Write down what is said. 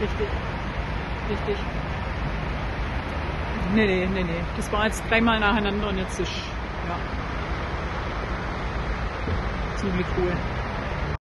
Richtig. Richtig. Nee, nee, nee, nee. Das war jetzt dreimal nacheinander und jetzt ist, ja. Ziemlich cool.